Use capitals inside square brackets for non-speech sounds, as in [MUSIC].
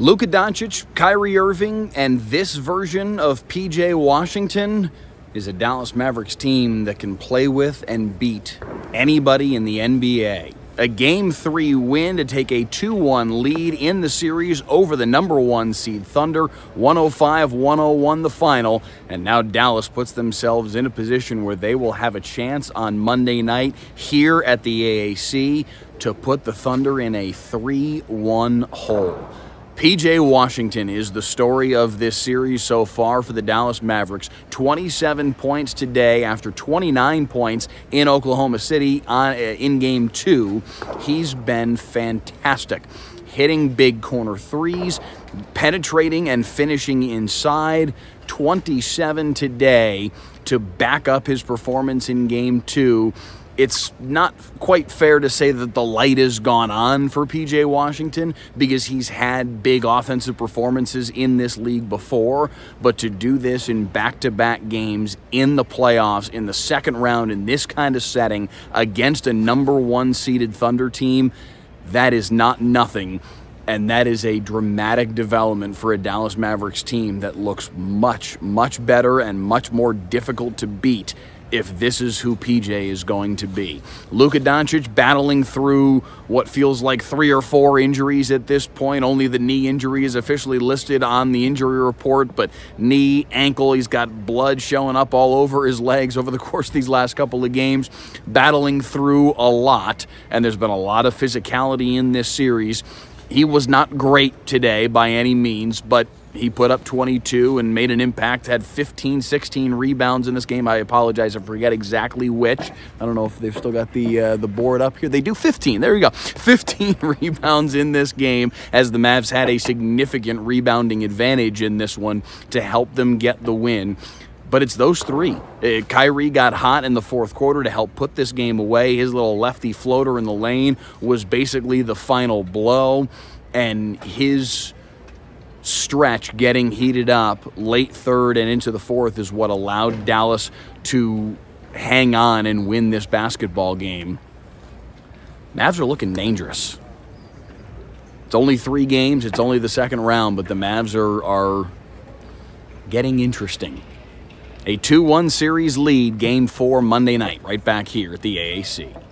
Luka Doncic, Kyrie Irving, and this version of PJ Washington is a Dallas Mavericks team that can play with and beat anybody in the NBA. A game three win to take a 2 1 lead in the series over the number one seed Thunder, 105 101 the final. And now Dallas puts themselves in a position where they will have a chance on Monday night here at the AAC to put the Thunder in a 3 1 hole. PJ Washington is the story of this series so far for the Dallas Mavericks. 27 points today after 29 points in Oklahoma City on, uh, in game two. He's been fantastic. Hitting big corner threes, penetrating and finishing inside. 27 today to back up his performance in game two it's not quite fair to say that the light has gone on for PJ Washington because he's had big offensive performances in this league before, but to do this in back to back games in the playoffs, in the second round, in this kind of setting against a number one seeded Thunder team, that is not nothing. And that is a dramatic development for a Dallas Mavericks team that looks much, much better and much more difficult to beat if this is who PJ is going to be. Luka Doncic battling through what feels like three or four injuries at this point. Only the knee injury is officially listed on the injury report, but knee, ankle, he's got blood showing up all over his legs over the [LAUGHS] course of these last couple of games. Battling through a lot, and there's been a lot of physicality in this series. He was not great today by any means, but he put up 22 and made an impact, had 15, 16 rebounds in this game. I apologize, I forget exactly which. I don't know if they've still got the uh, the board up here. They do 15. There you go. [LAUGHS] 15 [LAUGHS] rebounds in this game as the Mavs had a significant rebounding advantage in this one to help them get the win. But it's those three. Uh, Kyrie got hot in the fourth quarter to help put this game away. His little lefty floater in the lane was basically the final blow. And his stretch getting heated up late third and into the fourth is what allowed Dallas to hang on and win this basketball game. Mavs are looking dangerous. It's only three games, it's only the second round, but the Mavs are, are getting interesting. A 2 1 series lead, game four Monday night, right back here at the AAC.